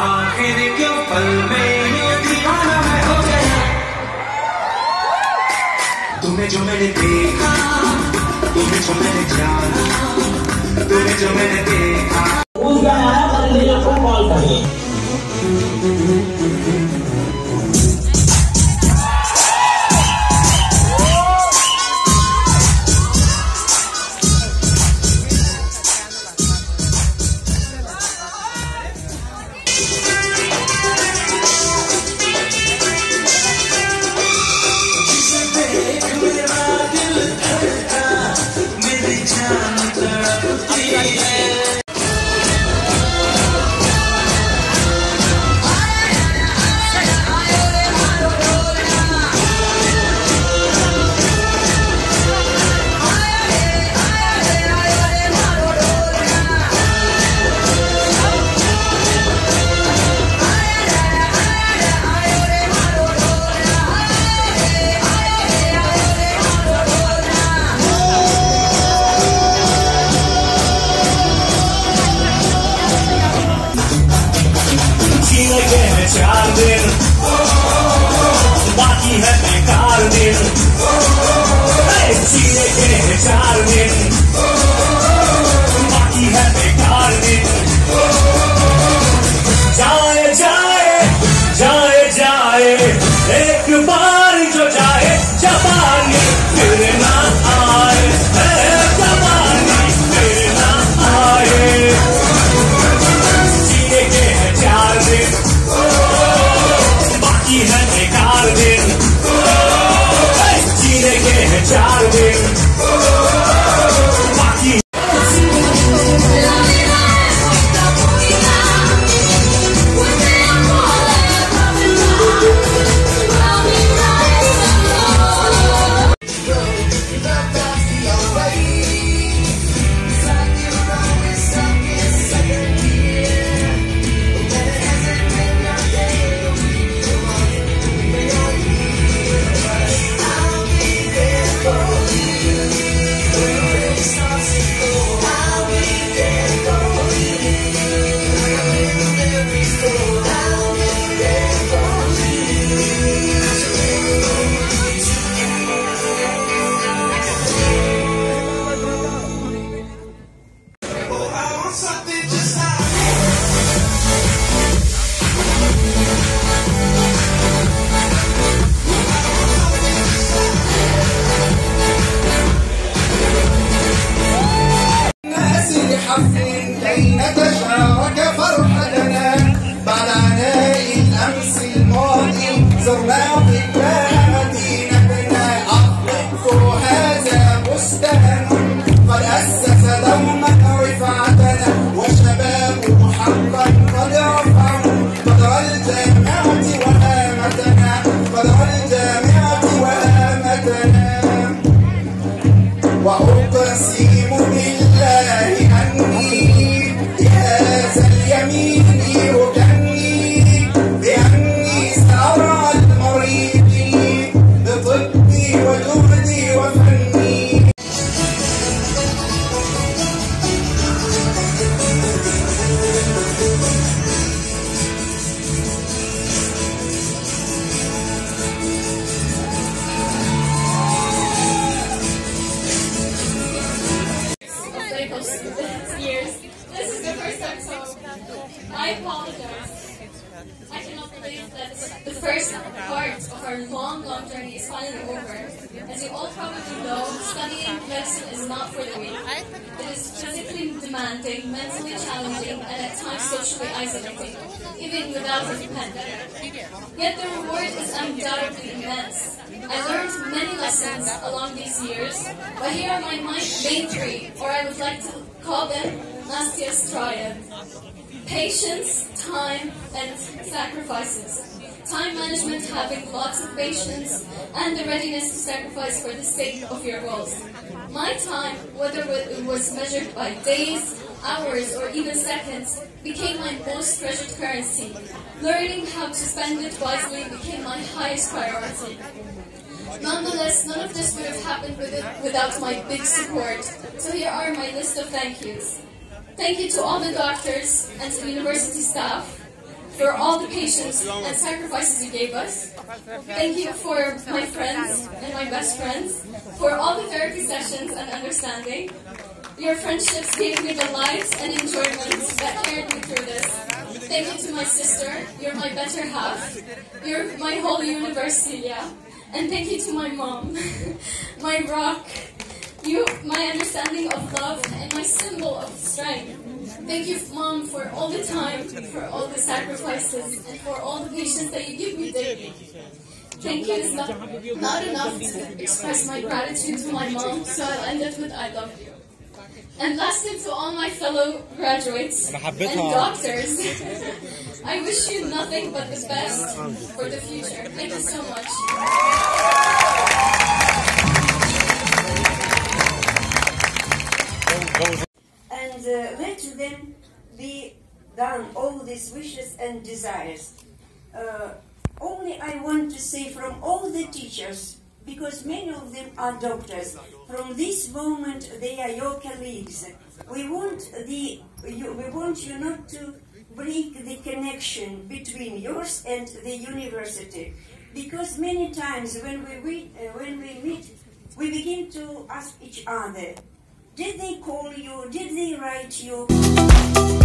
आखिर क्यों पल में ये दीवाना मैं हो गया तुम्हें जो मैंने देखा, तुम्हें जो मैंने जाना, तुम्हें जो मैंने देखा। उस गाना पर मेरे को कॉल करिए harmony surrounding back. Years. This is the first so I apologize. I cannot believe that the first part of our long, long journey is finally over. As you all probably know, studying medicine is not for the weak. It is physically demanding, mentally challenging, and at times socially isolating, even without a pandemic. Yet the reward is undoubtedly immense. I learned many lessons along these years, but here are my main three, or I would like to call them Nastia's triad patience, time, and sacrifices. Time management, having lots of patience, and the readiness to sacrifice for the sake of your goals. My time, whether it was measured by days, hours, or even seconds, became my most treasured currency. Learning how to spend it wisely became my highest priority. Nonetheless, none of this would have happened without my big support. So here are my list of thank yous. Thank you to all the doctors and to the university staff for all the patience and sacrifices you gave us. Thank you for my friends and my best friends, for all the therapy sessions and understanding. Your friendships gave me the light and enjoyment that carried me through this. Thank you to my sister. You're my better half. You're my whole universe, yeah. And thank you to my mom, my rock, you, my understanding of love, and my symbol of strength. Thank you, Mom, for all the time, for all the sacrifices, and for all the patience that you give me daily. Thank you is not, not enough to express my gratitude to my mom, so I'll end it with I love you. And lastly, to all my fellow graduates and doctors, I wish you nothing but the best for the future. Thank you so much. And uh, let them be done all these wishes and desires. Uh, only I want to say from all the teachers, because many of them are doctors, from this moment they are your colleagues. We want the you, we want you not to break the connection between yours and the university, because many times when we meet, uh, when we meet, we begin to ask each other, did they call you? Did they write you?